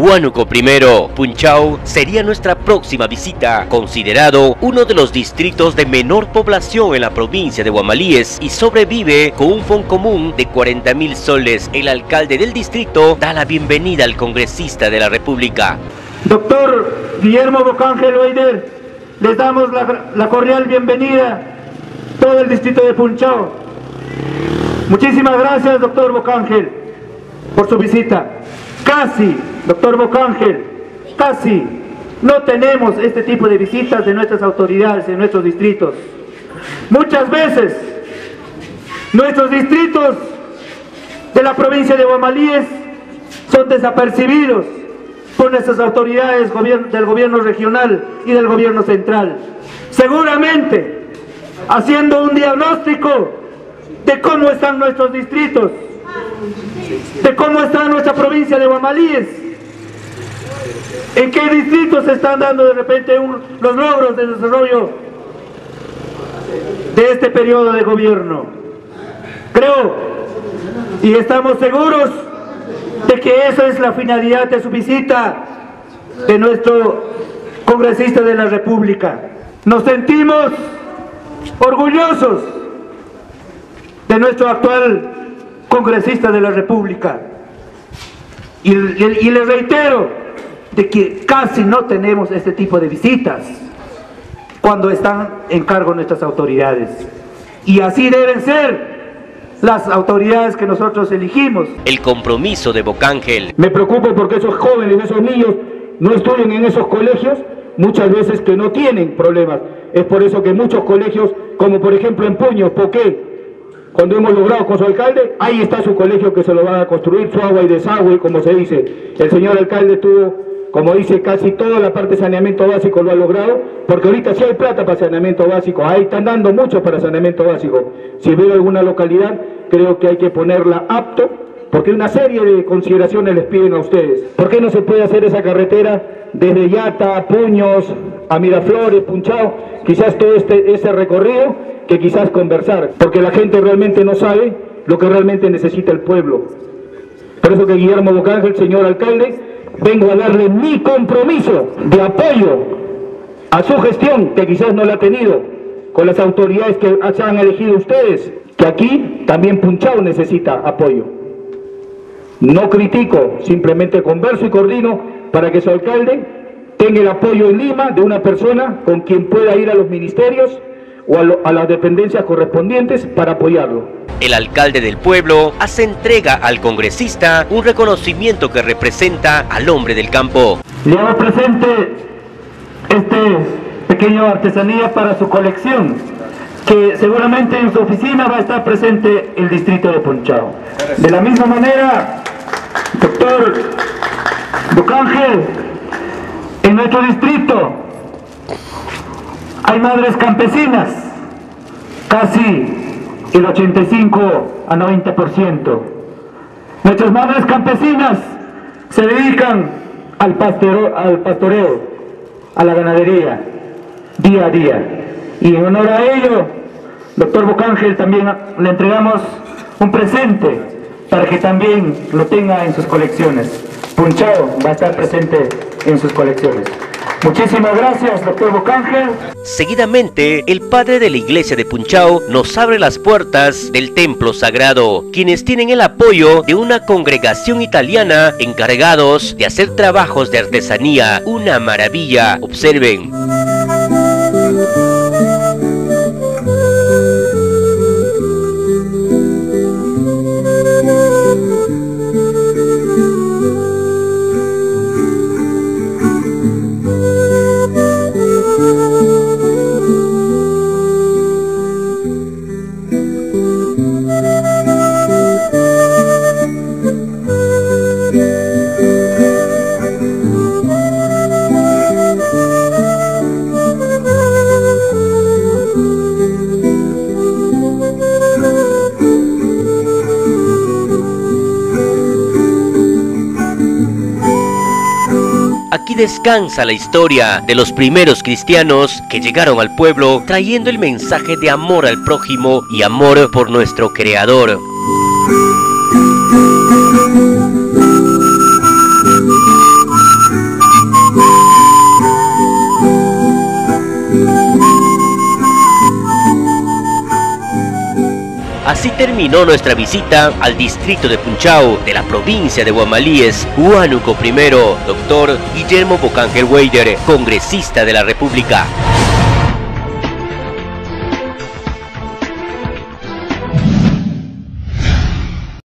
Huánuco I, Punchao, sería nuestra próxima visita, considerado uno de los distritos de menor población en la provincia de Guamalíes y sobrevive con un fondo común de 40 mil soles. El alcalde del distrito da la bienvenida al congresista de la República. Doctor Guillermo Bocángel Weider, les damos la, cordial bienvenida todo el distrito de Punchao. Muchísimas gracias, doctor Bocángel, por su visita. Casi, doctor Bocángel, casi no tenemos este tipo de visitas de nuestras autoridades en nuestros distritos. Muchas veces nuestros distritos de la provincia de Guamalíes son desapercibidos por nuestras autoridades del gobierno regional y del gobierno central. Seguramente haciendo un diagnóstico de cómo están nuestros distritos, de cómo está nuestra provincia de Guamalíes, en qué distritos se están dando de repente los logros de desarrollo de este periodo de gobierno. Creo y estamos seguros de que esa es la finalidad de su visita de nuestro congresista de la República. Nos sentimos orgullosos de nuestro actual congresista de la República. Y, y, les reitero de que casi no tenemos este tipo de visitas cuando están en cargo nuestras autoridades. Y así deben ser las autoridades que nosotros elegimos. El compromiso de Bocángel. Me preocupo porque esos jóvenes, esos niños no estudian en esos colegios, muchas veces que no tienen problemas. Es por eso que muchos colegios, como por ejemplo en Puño, Poqué, cuando hemos logrado con su alcalde, ahí está su colegio que se lo va a construir, su agua y desagüe, como se dice. El señor alcalde tuvo, como dice, casi toda la parte de saneamiento básico lo ha logrado, porque ahorita sí hay plata para saneamiento básico, ahí están dando mucho para saneamiento básico. Si veo alguna localidad, creo que hay que ponerla apto, porque una serie de consideraciones les piden a ustedes. ¿Por qué no se puede hacer esa carretera desde Yata, Puños, a Miraflores, Punchao? Quizás todo este, ese recorrido que quizás conversar, porque la gente realmente no sabe lo que realmente necesita el pueblo. Por eso que Guillermo Bocángel, señor alcalde, vengo a darle mi compromiso de apoyo a su gestión, que quizás no la ha tenido, con las autoridades que han elegido ustedes, que aquí también Punchao necesita apoyo. No critico, simplemente converso y coordino para que su alcalde tenga el apoyo en Lima de una persona con quien pueda ir a los ministerios o a, las dependencias correspondientes para apoyarlo. El alcalde del pueblo hace entrega al congresista un reconocimiento que representa al hombre del campo. Le hago presente este pequeño artesanía para su colección, que seguramente en su oficina va a estar presente el distrito de Ponchao. De la misma manera, doctor Bucángel, en nuestro distrito hay madres campesinas, casi el 85 a 90%. Nuestras madres campesinas se dedican al, al pastoreo, a la ganadería, día a día. Y en honor a ello, doctor Bocángel, también le entregamos un presente para que también lo tenga en sus colecciones. Punchao va a estar presente en sus colecciones. Muchísimas gracias, doctor Bocángel. Seguidamente, el padre de la iglesia de Punchao nos abre las puertas del templo sagrado, quienes tienen el apoyo de una congregación italiana encargados de hacer trabajos de artesanía. Una maravilla. Observen. Aquí descansa la historia de los primeros cristianos que llegaron al pueblo trayendo el mensaje de amor al prójimo y amor por nuestro Creador. Así terminó nuestra visita al distrito de Punchao de la provincia de Guamalíes, Huánuco I, doctor Guillermo Bocángel Weider, congresista de la República.